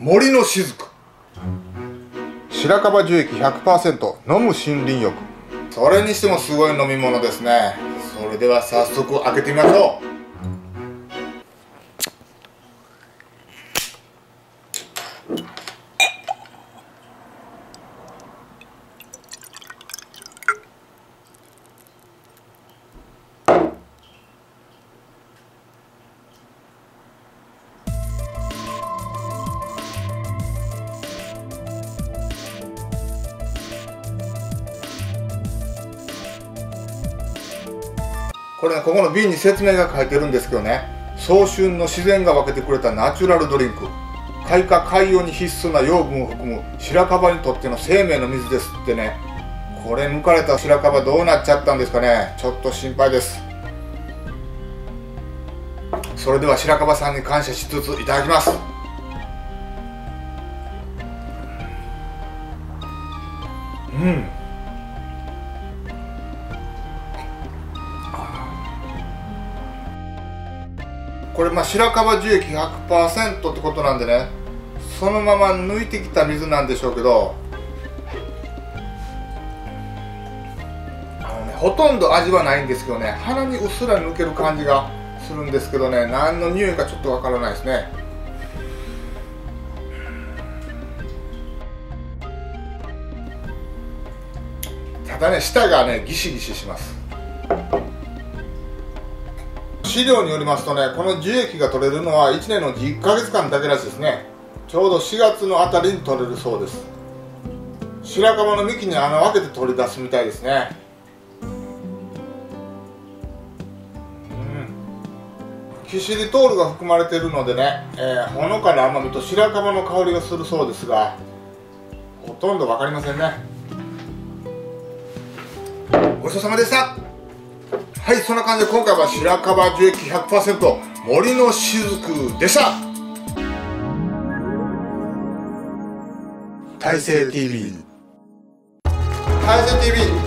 森の雫。白樺樹液100%飲む森林浴。それにしてもすごい飲み物ですね。それでは早速開けてみましょう。これねここの瓶に説明が書いてるんですけどね。早春の自然が分けてくれたナチュラルドリンク。開花海洋に必須な養分を含む白樺にとっての生命の水ですってね。これ抜かれた白樺どうなっちゃったんですかね。ちょっと心配です。それでは白樺さんに感謝しつついただきます。うん。これまあ白樺樹液100%ってことなんでね。そのまま抜いてきた水なんでしょうけど。あのねほとんど味はないんですけどね。鼻にうっすら抜ける感じがするんですけどね。何の匂いかちょっとわからないですね。ただね舌がねギシギシします。資料によりますとねこの樹液が取れるのは1年の1ヶ月間だけらしいですね。ちょうど4月のあたりに取れるそうです。白樺の幹に穴を開けて取り出すみたいですね。キシリトールが含まれているのでね、えー、ほのかな甘みと白樺の香りがするそうですがほとんど分かりませんね。ごちそうさまでした。はいそんな感じで今回は白樺樹液100%森の雫でした。大成 TV 大成 TV